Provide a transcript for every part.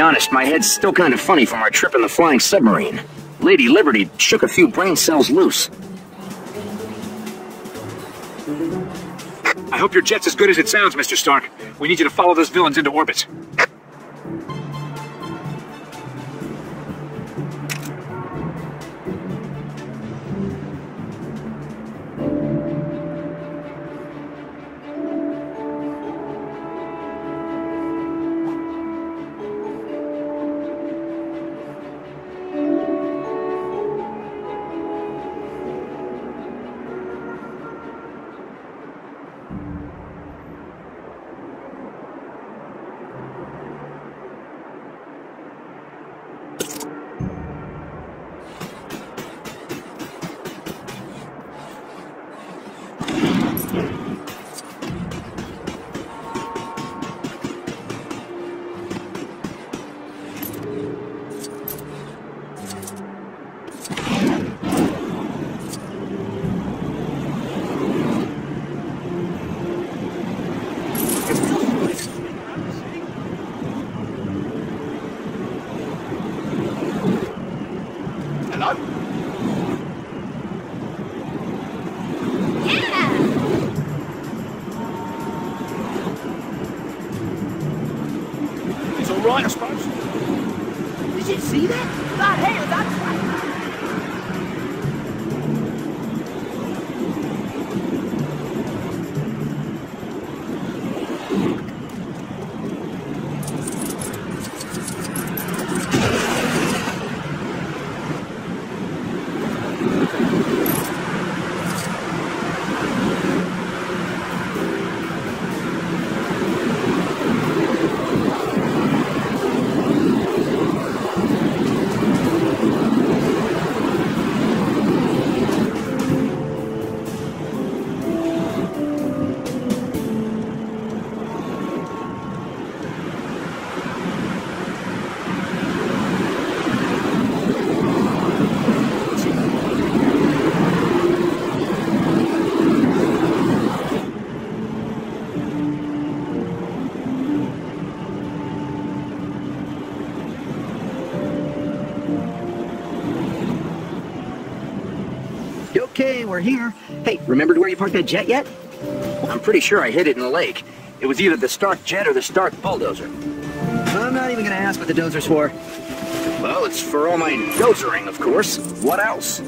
honest, my head's still kind of funny from our trip in the flying submarine. Lady Liberty shook a few brain cells loose. I hope your jet's as good as it sounds, Mr. Stark. We need you to follow those villains into orbit. See that? That hair, that's right. Okay, we're here. Hey, remembered where you parked that jet yet? I'm pretty sure I hid it in the lake. It was either the Stark jet or the Stark bulldozer. I'm not even gonna ask what the dozer's for. Well, it's for all my dozering, of course. What else?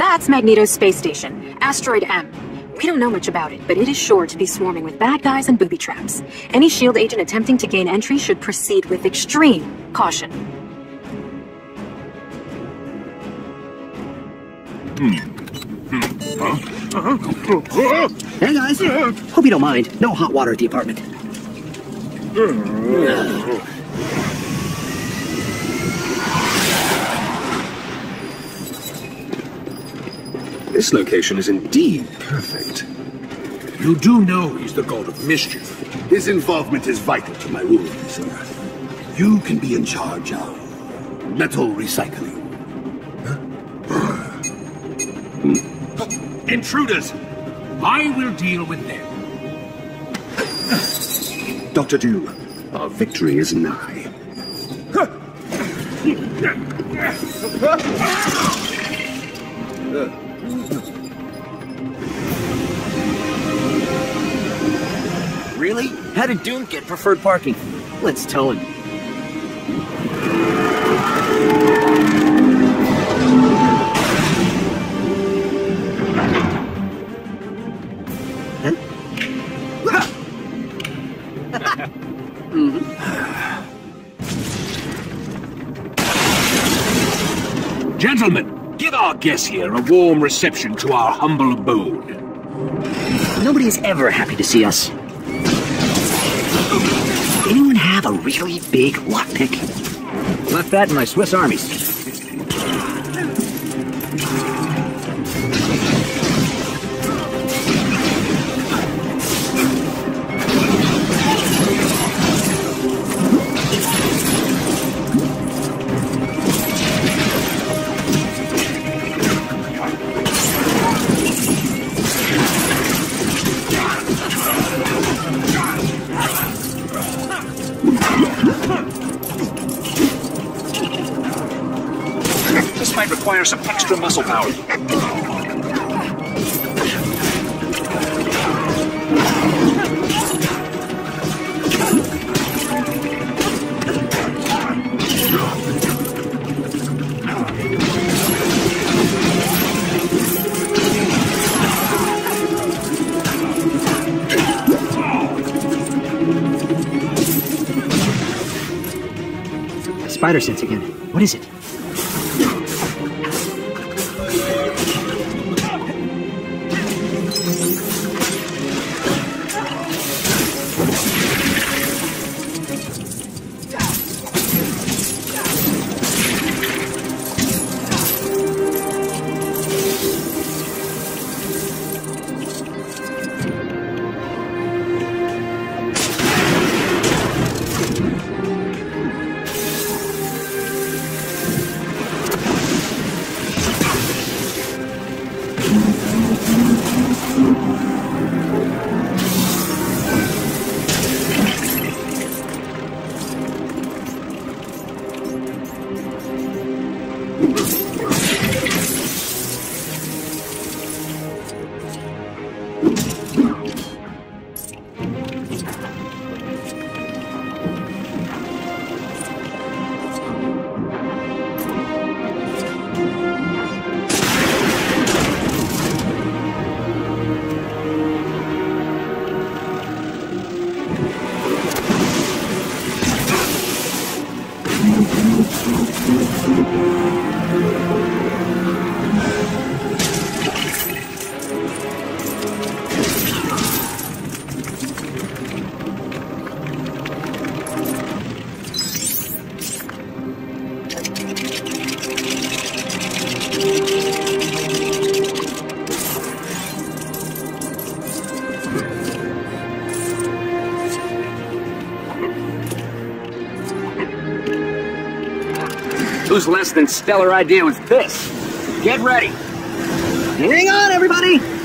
That's Magneto's space station, Asteroid M. We don't know much about it, but it is sure to be swarming with bad guys and booby traps. Any SHIELD agent attempting to gain entry should proceed with extreme caution. Hey guys, hope you don't mind. No hot water at the apartment. This location is indeed perfect. You do know he's the god of mischief. His involvement is vital to my rule of this earth. You can be in charge of metal recycling. Intruders! I will deal with them. Dr. Doom, our victory is nigh. Really? How did Doom get preferred parking? Let's tow him. Gentlemen, give our guests here a warm reception to our humble abode. Nobody is ever happy to see us. Anyone have a really big lockpick? Left that in my Swiss armies. This might require some extra muscle power. Spider sense again. What is it? Less than stellar idea was this? Get ready. Hang on, everybody!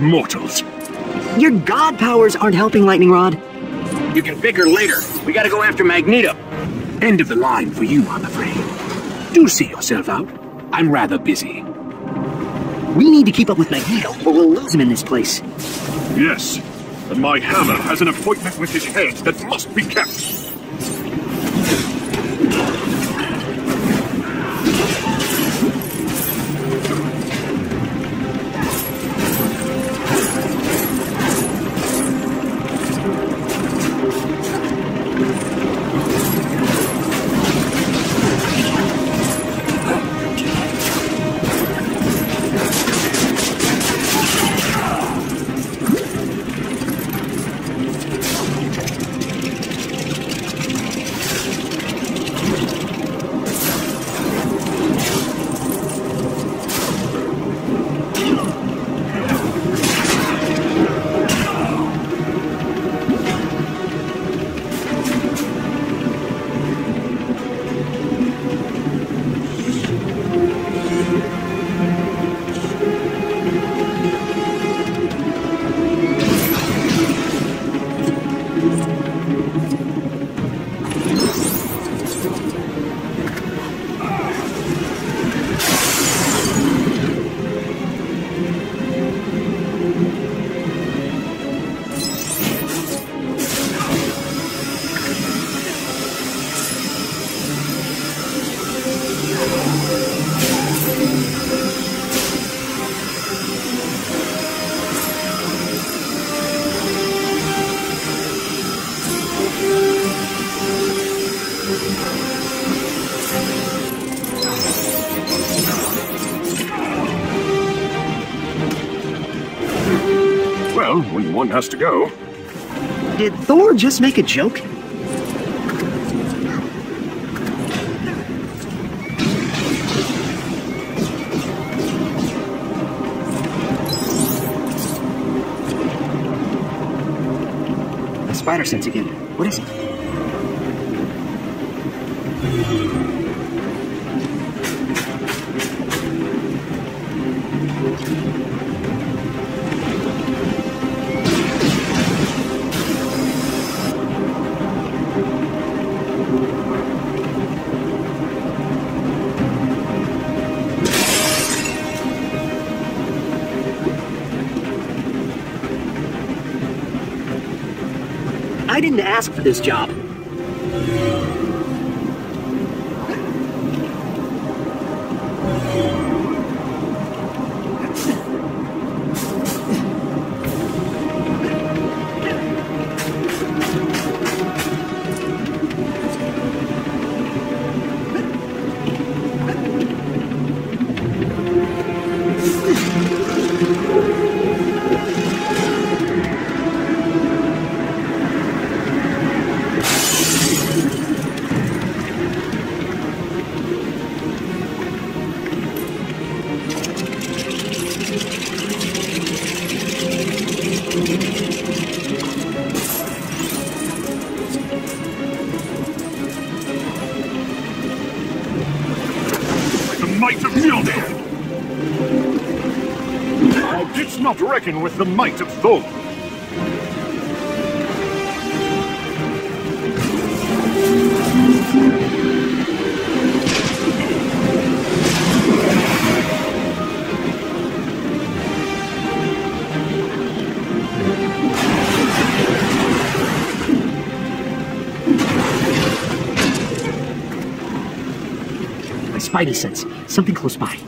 Mortals. Your god powers aren't helping, Lightning Rod. You can bicker later. We gotta go after Magneto. End of the line for you, I'm afraid. Do see yourself out. I'm rather busy. We need to keep up with Magneto, or we'll lose him in this place. Yes. and my hammer has an appointment with his head that must be kept. When one has to go. Did Thor just make a joke? Spider sense again. What is it? I didn't ask for this job. Didst with the might of Thor. My spidey sense. Something close by.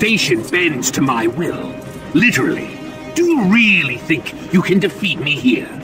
Station bends to my will. Literally. Do you really think you can defeat me here?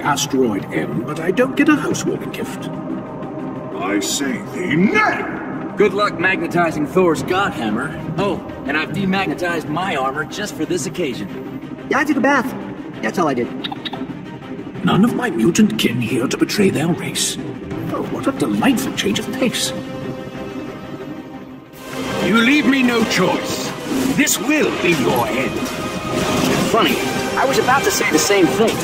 Asteroid M, but I don't get a housewarming gift. I say thee nay! Good luck magnetizing Thor's Godhammer. Oh, and I've demagnetized my armor just for this occasion. Yeah, I took a bath. That's all I did. None of my mutant kin here to betray their race. Oh, what a delightful change of pace. You leave me no choice. This will be your end. Funny, I was about to say the same thing.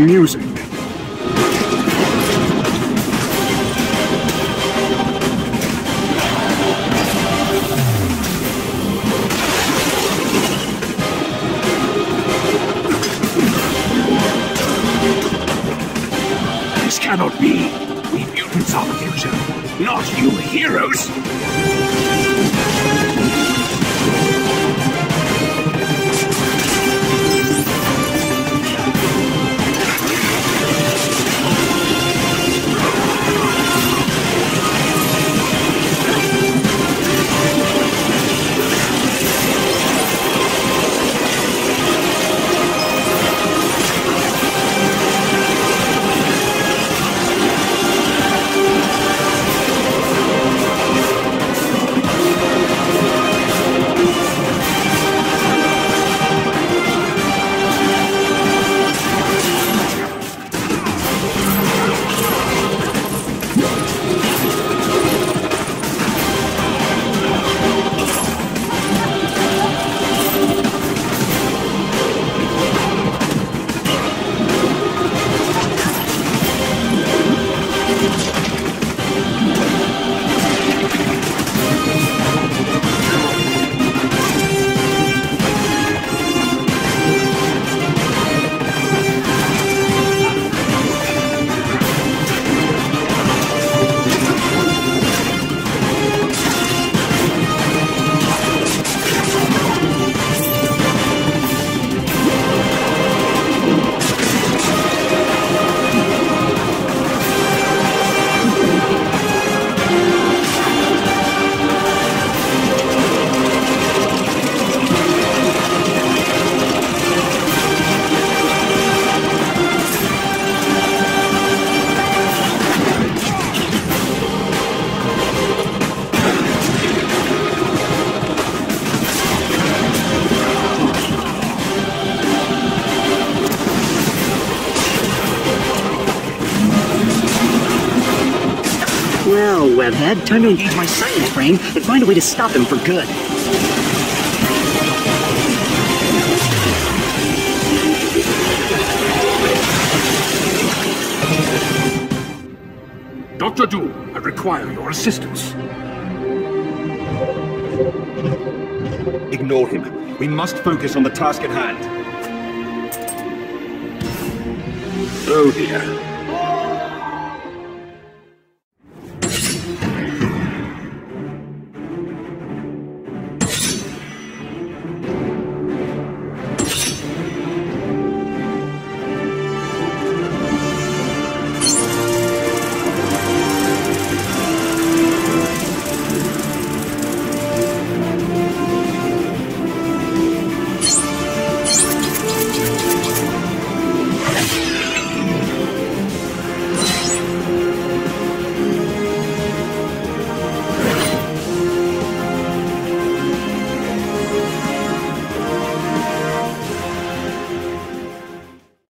Amusing. Well, Webhead, time to engage my science brain and find a way to stop him for good. Dr. Doom, I require your assistance. Ignore him. We must focus on the task at hand. Oh dear.